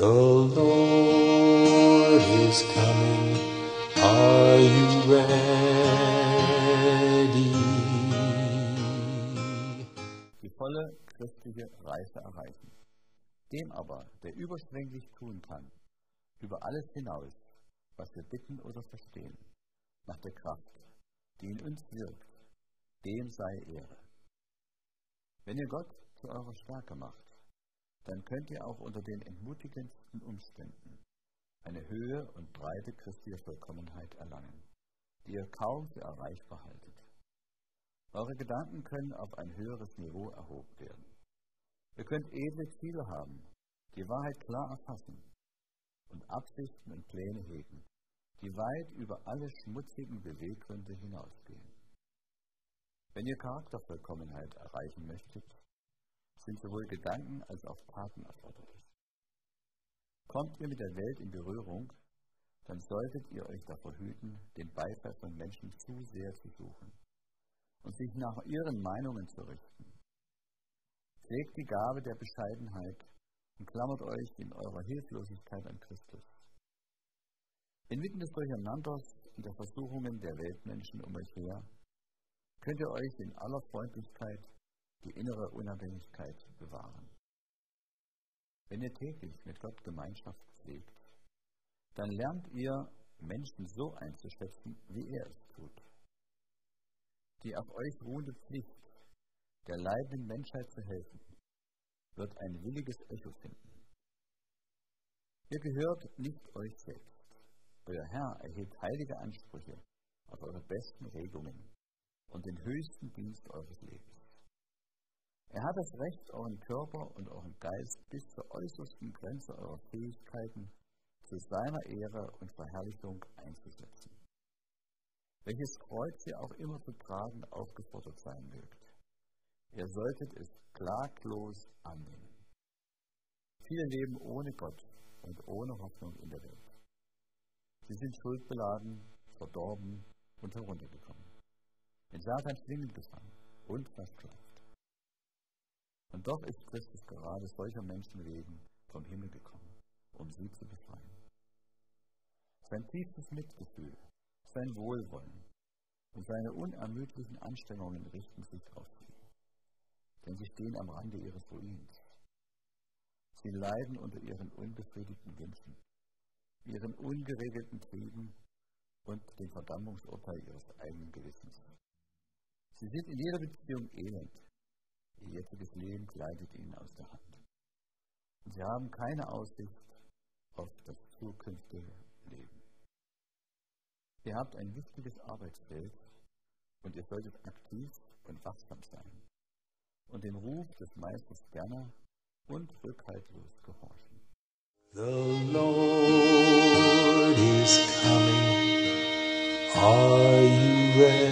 The Lord is coming. Are you ready? die volle christliche Reife erreichen. Dem aber, der überschwänglich tun kann, über alles hinaus, was wir bitten oder verstehen, nach der Kraft, die in uns wirkt, dem sei Ehre. Wenn ihr Gott zu eurer Stärke macht, dann könnt ihr auch unter den entmutigendsten Umständen eine Höhe und Breite christlicher Vollkommenheit erlangen, die ihr kaum für erreichbar haltet. Eure Gedanken können auf ein höheres Niveau erhoben werden. Ihr könnt edle Ziele haben, die Wahrheit klar erfassen und Absichten und Pläne hegen, die weit über alle schmutzigen Beweggründe hinausgehen. Wenn ihr Charaktervollkommenheit erreichen möchtet, sind sowohl Gedanken als auch Taten erforderlich. Kommt ihr mit der Welt in Berührung, dann solltet ihr euch davor hüten, den Beifall von Menschen zu sehr zu suchen und sich nach ihren Meinungen zu richten. Pflegt die Gabe der Bescheidenheit und klammert euch in eurer Hilflosigkeit an Christus. Inmitten des Durcheinanders und der Versuchungen der Weltmenschen um euch her könnt ihr euch in aller Freundlichkeit die innere Unabhängigkeit bewahren. Wenn ihr täglich mit Gott Gemeinschaft pflegt, dann lernt ihr, Menschen so einzuschätzen, wie er es tut. Die auf euch ruhende Pflicht, der leidenden Menschheit zu helfen, wird ein williges Echo finden. Ihr gehört nicht euch selbst. Euer Herr erhebt heilige Ansprüche auf eure besten Regungen und den höchsten Dienst eures Lebens. Er hat das Recht, euren Körper und euren Geist bis zur äußersten Grenze eurer Fähigkeiten zu seiner Ehre und Verherrlichung einzusetzen. Welches Kreuz ihr auch immer zu tragen aufgefordert sein mögt, ihr solltet es klaglos annehmen. Viele leben ohne Gott und ohne Hoffnung in der Welt. Sie sind schuldbeladen, verdorben und heruntergekommen. In Satans Schwingen gefangen und versklavt. Und doch ist Christus gerade solcher Menschen wegen vom Himmel gekommen, um sie zu befreien. Sein tiefes Mitgefühl, sein Wohlwollen und seine unermüdlichen Anstrengungen richten sich auf sie. Denn sie stehen am Rande ihres Ruins. Sie leiden unter ihren unbefriedigten Wünschen, ihren ungeregelten Trieben und dem Verdammungsurteil ihres eigenen Gewissens. Sie sind in jeder Beziehung elend, Ihr jetziges Leben gleitet ihnen aus der Hand. Und sie haben keine Aussicht auf das zukünftige Leben. Ihr habt ein wichtiges Arbeitsfeld und ihr solltet aktiv und wachsam sein und dem Ruf des Meisters gerne und rückhaltlos gehorchen. The Lord is coming. Are you ready?